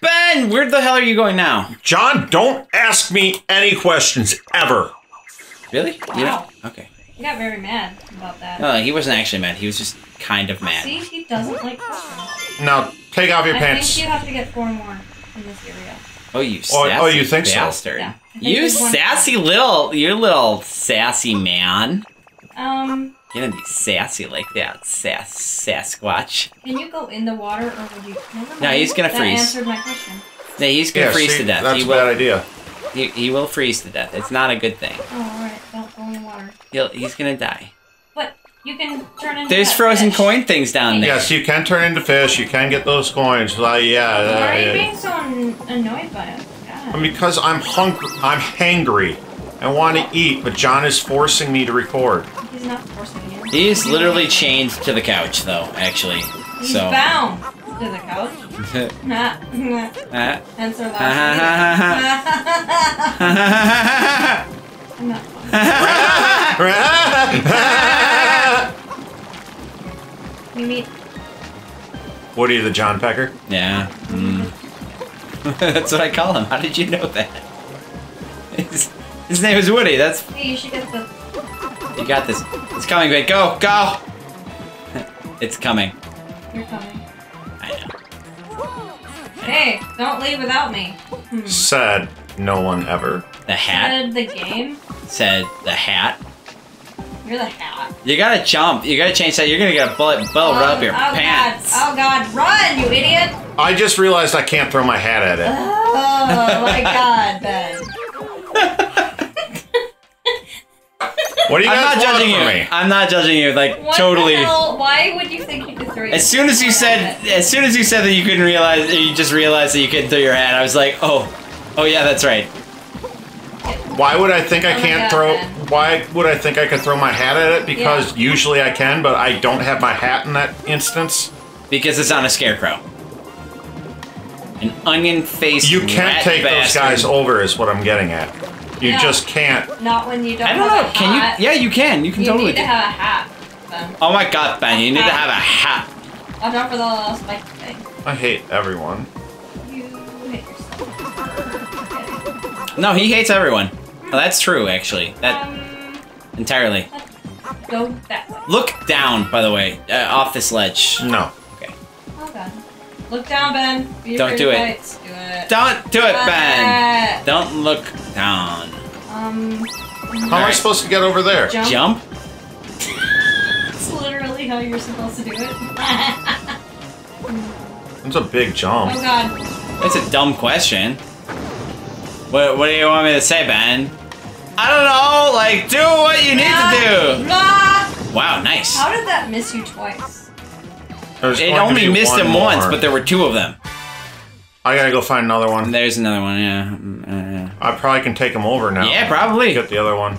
Ben, where the hell are you going now? John, don't ask me any questions ever. Really? You Wow. don't- Okay. He got very mad about that. No, he wasn't actually mad. He was just kind of mad. See, he doesn't like questions. Now, take off your I pants. think you have to get four more in this area. Oh, you Oh, sassy oh, you think so? bastard. Yeah. I think You there's one- sassy little, you little sassy man. Um, You gonna be sassy like that, sass Sasquatch. can you go in the water or would you? Never No, he's gonna that freeze. answered my question. No, he's gonna Yeah, freeze see, to death. That's he a will. bad idea. He, he will freeze to death. It's not a good thing. Oh, alright. Don't go in the water. He'll, he's gonna die. But you can turn into There's frozen fish. coin things down there. Yes, you can turn into fish. You can get those coins. Like, yeah. Why uh, are you yeah. being so annoyed by it? God. Because I'm hungry. I'm hangry. I want to eat, but John is forcing me to record. He's not forcing you. He's literally chained to the couch, though. Actually, He's so. bound to the couch. Nah. Ah. Hence our Ha, ha, last I'm not You meet Woody the John Pecker. yeah. Mm. That's what I call him. How did you know that? His, his name is Woody. That's Hey, you should get the you got this. It's coming, babe. Go, go. It's coming. you're coming. I know. Hey, don't leave without me. Hmm. Said no one ever. The hat Said the game. said the hat. You're the hat. You gotta jump. You gotta change that. You're gonna get a bullet bullet right up your oh pants. God. Oh God, run, you idiot! I just realized I can't throw my hat at it. Oh my God, Ben. What do you I'm guys not want judging you. me? I'm not judging you. Like What totally. the hell? Why would you think you could throw? your As soon as you said, at as soon as you said that you couldn't realize, you just realized that you couldn't throw your hat. I was like, oh, oh yeah, that's right. Why would I think I Oh my can't God, throw? Ben. Why would I think I could throw my hat at it? Because usually I can, but I don't have my hat in that instance. Because it's on a scarecrow. An onion faced. You can't take those guys over, is what I'm getting at. You Yeah. just can't. Not when you don't. I don't have know. A Can hat. you? Yeah, you can. You can You totally. need to have a hat. Ben. oh my God, Ben! You need to have a hat. Watch out for the little spike thing. I hate everyone. You hit yourself. No, he hates everyone. Well, that's true, actually. That Um, entirely. go that way. Look down, by the way, uh, off this ledge. No. Okay. Oh God. Look down, Ben. Be Don't do it. heights. Do it. Don't do it, Ben. Uh, Don't look down. Um. How am I supposed to get over there? Jump. Jump. That's literally how you're supposed to do it. It's a big jump. oh God. It's a dumb question. What, what do you want me to say, Ben? I don't know. Like, do what you need to do. Wow, nice. How did that miss you twice? It only missed one him once, but there were two of them. I gotta go find another one. There's another one. Yeah. Uh, I probably can take him over now. Yeah, probably. Get the other one.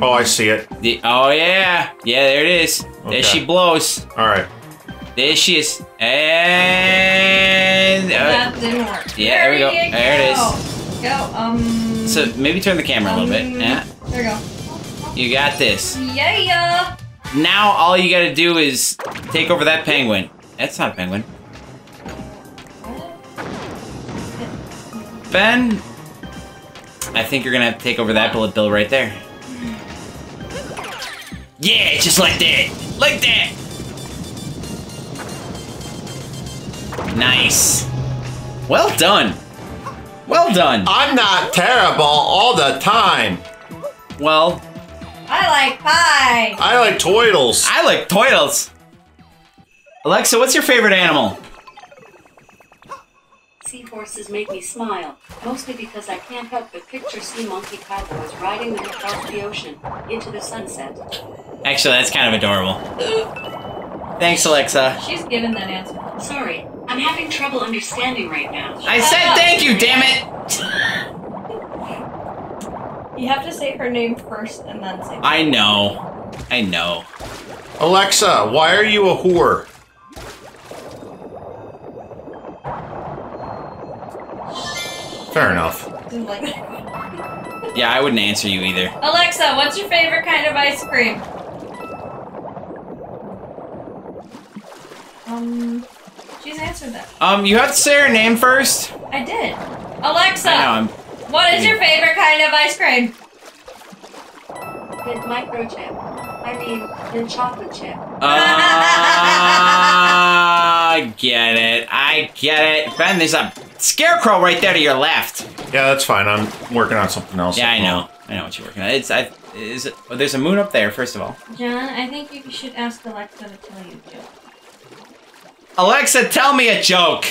Oh, I see it. The, oh yeah, yeah. There it is. Okay. There she blows. All right. There she is. And uh, that didn't work. yeah, there we go. you There it go. Go. Um. so maybe turn the camera a little bit. um, Yeah. There we go. You got this. Yeah. Now all you gotta do is take over that penguin. That's not a penguin. Ben, I think you're gonna have to take over that bullet bill right there. Yeah, just like that. Like that. Nice. Well done. Well done. I'm not terrible all the time. Well, I like pie. I like toidles. I like toidles. Alexa, what's your favorite animal? Seahorses make me smile, mostly because I can't help but picture sea monkey cowboys riding them across the ocean into the sunset. Actually, that's kind of adorable. Thanks, Alexa. She's given that answer. Sorry, I'm having trouble understanding right now. I said thank you, damn it! You have to say her name first and then say. I know. I know. Alexa, why are you a whore? Fair enough. Like, Yeah, I wouldn't answer you either. Alexa, what's your favorite kind of ice cream? Um. She's answered that. Um, you have to say her name first. I did. Alexa, I know. I'm. what is your favorite kind of ice cream? Mint microchip. I mean, mint chocolate chip. Ah, I get it. I get it. Ben, there's a scarecrow right there to your left. Yeah, that's fine. I'm working on something else. Yeah, I know. I know what you're working on. It's I. Is it? Oh, there's a moon up there. First of all, John, I think you should ask Alexa to tell you a joke. Alexa, tell me a joke.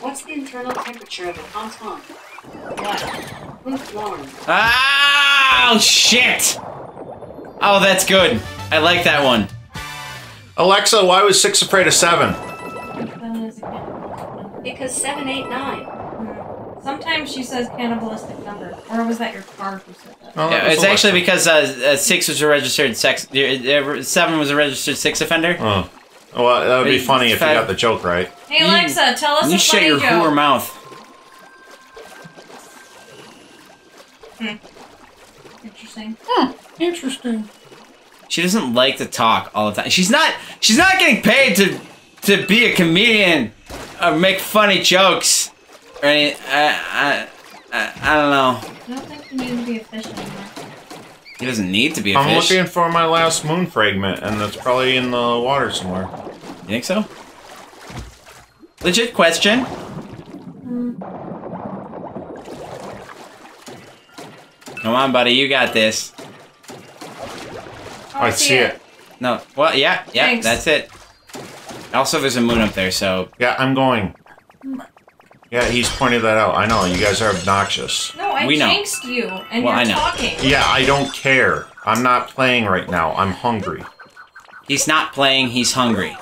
What's the internal temperature of a tauntaun? What? Lukewarm. Oh shit! Oh, that's good. I like that one. Alexa, why was six afraid of seven? That is a cannibalistic number. Because 789. Hmm. Sometimes she says cannibalistic number. Or was that your car who said that? Oh, Yeah, was it's actually because uh, uh, six was a registered sex. uh, Seven was a registered sex offender. Oh. Well, that would be Wait, funny if you got the joke right. Hey You- Alexa, tell us you a shut your joke. whore mouth. Interesting. Hmm, interesting. She doesn't like to talk all the time. She's not. She's not getting paid to to be a comedian or make funny jokes. Or any, I, I, I, I don't know. I don't think you need to be a fish anymore. He doesn't need to be a I'm fish. looking for my last moon fragment, and that's probably in the water somewhere. You think so? Legit question. Come on, buddy. You got this. Oh, I see it. No. Well, yeah, yeah. Thanks. That's it. Also, there's a moon up there, so Yeah, I'm going. Yeah, he's pointed that out. I know, you guys are obnoxious. No, I We know. jinxed you, and Well, you're I know. talking. Yeah, I don't care. I'm not playing right now. I'm hungry. he's not playing. He's hungry.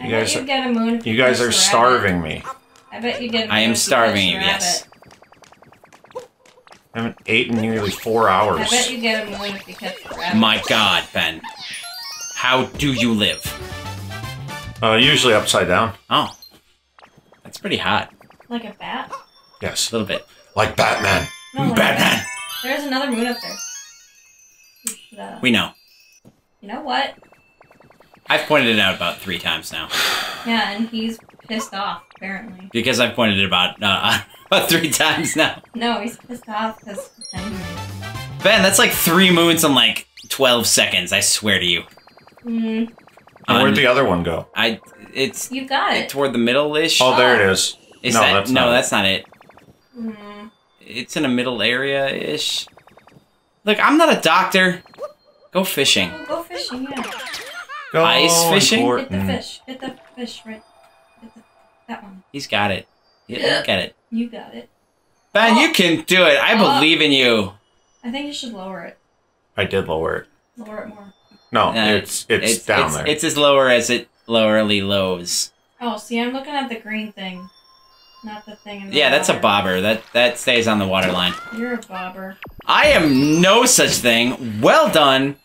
I You guys you are- get a moon You guys are starving me. I bet you get. a I moon I am starving you. a Yes. Rabbit. I haven't eaten in nearly four I hours. bet you get a moon if you catch a rabbit. My God, Ben. How do you live? Uh, usually upside down. Oh, that's pretty hot. Like a bat? Yes. A little bit. Like Batman. No, like Batman. There's another moon up there. You should, uh, We know. you know what? I've pointed it out about three times now Yeah, and he's pissed off, apparently. because I've pointed it about uh, about three times now. No, he's pissed off because. Ben, that's like three moons in like twelve seconds. I swear to you. Mm, And where'd Um, the other one go? I. It's you got it. toward the middle-ish. Oh, there it is. Is no, that that's no? not it. That's not it. Mm, It's in a middle area-ish. Look, I'm not a doctor. Go fishing. oh, go fishing, yeah. Go Ice fishing? Hit the fish. Hit the fish right. Hit the, that one. He's got it. You look at it. You got it. Ben, Oh. you can do it. I Oh. believe in you. I think you should lower it. I did lower it. Lower it more. No, Uh, it's, it's down it's, there. It's as lower as it lowerly lows. Oh, see, I'm looking at the green thing, not the thing in the Yeah, that's a bobber. That that stays on the water line. You're a bobber. I am no such thing. Well done.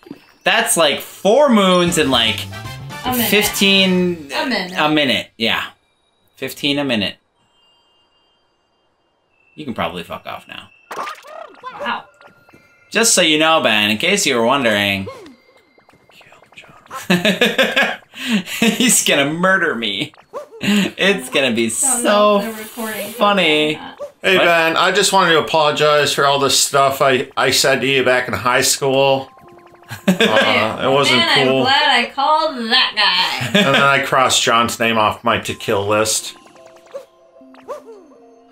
That's like four moons in like A fifteen A minute. A minute. Yeah, fifteen a minute. You can probably fuck off now. Wow. Just so you know, Ben, in case you were wondering, he's gonna murder me. It's gonna be so know if the recording funny. Hey What? Ben, I just wanted to apologize for all the stuff I, I said to you back in high school. Uh, it wasn't Man, I'm glad I called that guy. and then I crossed John's name off my to kill list.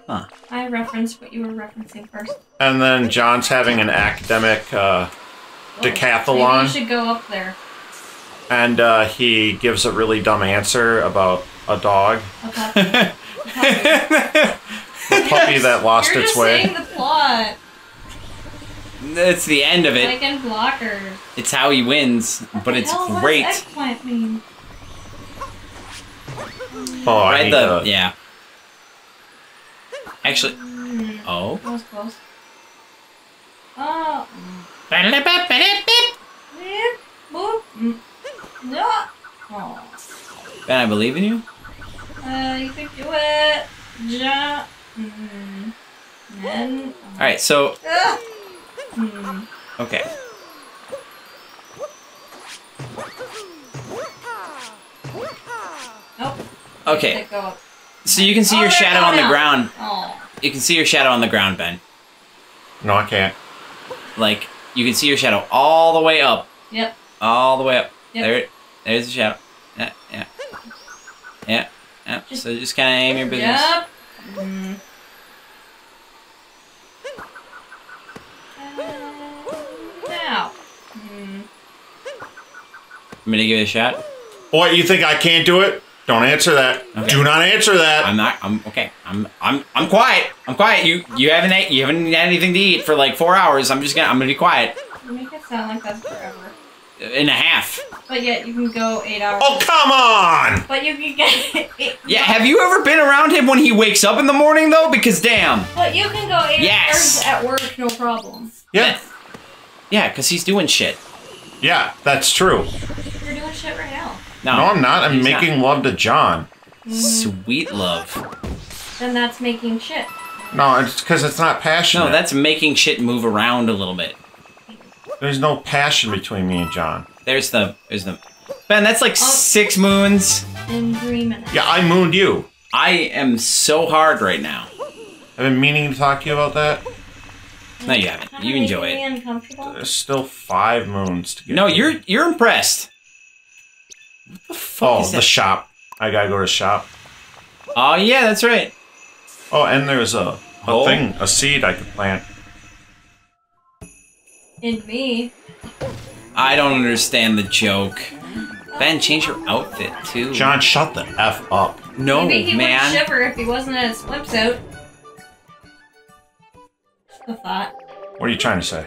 Huh. I referenced what you were referencing first. And then John's having an academic uh, Maybe you decathlon, should go up there. and uh, he gives a really dumb answer about a dog, Okay. a puppy that lost You're its just way. saying the plot. It's the end of it. Like in blockers. It's how he wins, but it's Hell, great. does eggplant mean? Oh, I Right need the to- yeah. Actually, Hmm, oh. that was close. Oh. Ben, boop, No. I believe in you. Uh, you can do it. Ja. Mm. Then. All right, so Ugh. Hmm. okay. Okay. That go up. So you can see Oh, your shadow on the ground. Oh. You can see your shadow on the ground, Ben. No, I can't. Like you can see your shadow all the way up, Yep. all the way up. Yep. There, there's the shadow. Yeah, yeah, yeah, yeah. Just- so just kind of aim your business. Yep. Mm. I'm gonna give it a shot. What, you think I can't do it? Don't answer that. Okay. Do not answer that. I'm not. I'm okay. I'm. I'm. I'm quiet. I'm quiet. You. You haven't. ate- You haven't had anything to eat for like four hours. I'm just gonna. I'm gonna be quiet. You make it sound like that's forever. In a half. But yet you can go eight hours. oh, come on! But you can get eight. Yeah. Have you ever been around him when he wakes up in the morning though? Because damn. But you can go eight Yes. hours at work, no problem. Yeah. Yeah. Because he's doing shit. Yeah, that's true. You're doing shit right now. No. No, I'm not. I'm he's making love to John. Sweet love. Then that's making shit. No, it's because it's not passionate. No, that's making shit move around a little bit. There's no passion between me and John. There's the. There's the. Ben, that's like Oh. six moons. And dreaming. Yeah, I mooned you. I am so hard right now. I've been meaning to talk to you about that. No, you haven't. You enjoy it. uncomfortable. There's still five moons to get. No, to. you're you're impressed. What the fuck Oh, is the that? shop. I gotta go to the shop. oh yeah, that's right. Oh, and there's a, a Oh. thing, a seed I could plant. In me. I don't understand the joke. Ben, change your outfit too. John, shut the f up. no Maybe he man. would shiver if he wasn't in his swimsuit. Just a thought. What are you trying to say?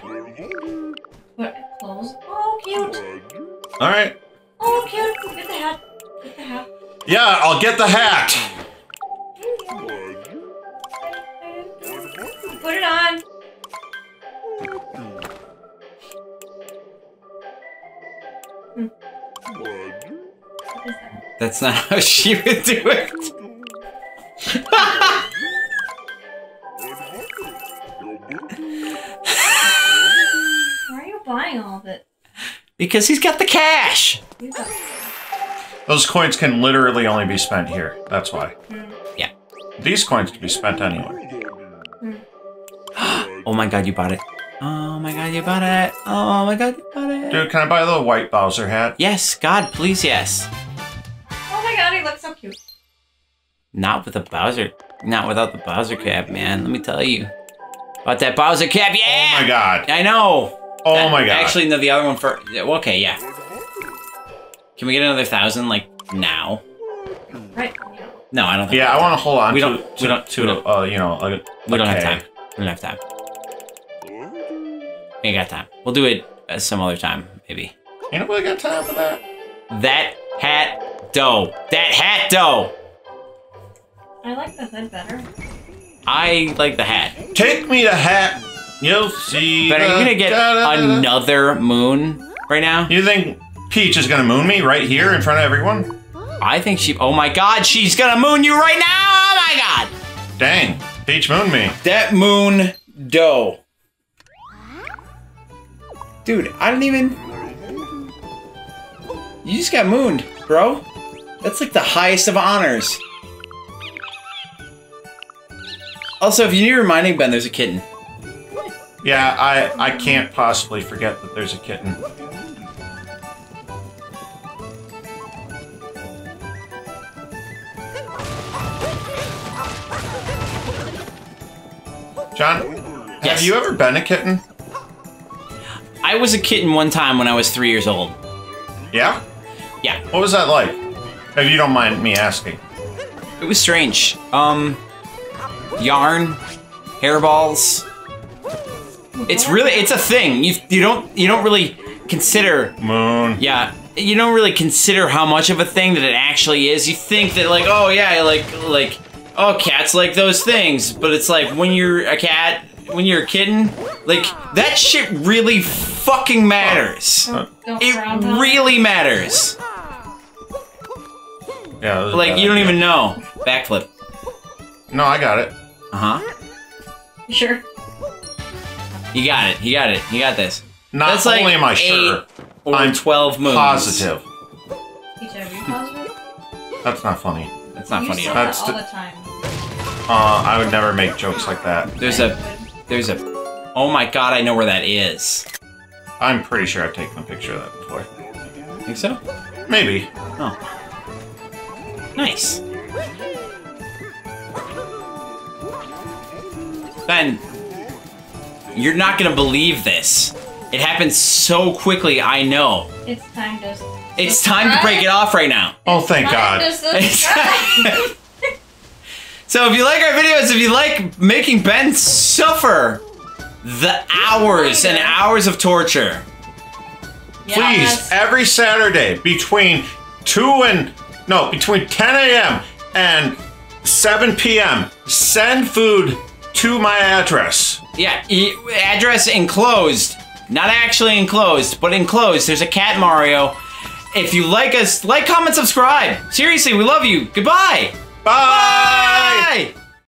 What clothes? Oh, cute. All right. Oh, cute. Get the hat. Get the hat. Yeah, I'll get the hat. Put it on. Hmm. What is that? That's not how she would do it. Because he's got the cash. You Those coins can literally only be spent here. That's why. Yeah. These coins can be spent anywhere. Oh my god, you bought it. Oh my god, you bought it. Oh my god, you bought it. Dude, can I buy the white Bowser hat? Yes, God, please, yes. Oh my god, he looks so cute. Not with the Bowser. Not without the Bowser cap, man. Let me tell you. About that Bowser cap, yeah! Oh my god. I know. Oh That- my god. Actually, no, the other one for. Okay, yeah. Can we get another thousand, like, now? Right. No, I don't think yeah, I want to hold on We to, don't- to, we don't- to we don't- uh, you know, a, We don't have time. We don't have time. We ain't got time. We'll do it uh, some other time, maybe. Ain't nobody got time for that. That hat dough. That hat dough. I like the hood better. I like the hat. Take me to hat. You'll see. But are you gonna get another moon right now? You think Peach is gonna moon me right here in front of everyone? I think she. Oh my God, she's gonna moon you right now! Oh my God! Dang, Peach mooned me. That moon dough. Dude, I don't even. You just got mooned, bro. That's like the highest of honors. Also, if you need reminding, Ben, there's a kitten. Yeah, I I can't possibly forget that there's a kitten. John, Yes. have you ever been a kitten? I was a kitten one time when I was three years old. Yeah. Yeah, What was that like? If you don't mind me asking. it was strange. Um, yarn, hairballs. It's really, it's a thing. You you don't you don't really consider Moon. Yeah, you don't really consider how much of a thing that it actually is. You think that like, oh yeah, like like oh cats like those things, but it's like when you're a cat, when you're a kitten, like that shit really fucking matters. Don't, don't It really matters. Yeah. it was a Like you don't idea. even know. Backflip. No, I got it. Uh huh. it. Sure. You got it. You got it. You got this. Not That's like only am I sure, Or I'm twelve moons. positive. HIV positive? That's not funny. That's not you funny say at all. That's that all the- the time. Uh, I would never make jokes like that. There's a, there's a. Oh my god, I know where that is. I'm pretty sure I've taken a picture of that before. Think so? Maybe. Oh. Nice. Ben, you're not gonna believe this. It happened so quickly, I know. It's time to. It's time to break it off right now. Oh, thank Time God. subscribe. so if you like our videos, if you like making Ben suffer the hours and hours of torture, Yes. Please, every Saturday between 2 and. No, between 10 a.m. and 7 p.m., send food to my address. Yeah, e- address enclosed. Not actually enclosed, but enclosed. There's a cat Mario. If you like us, like, comment, subscribe. Seriously, we love you. Goodbye. Bye!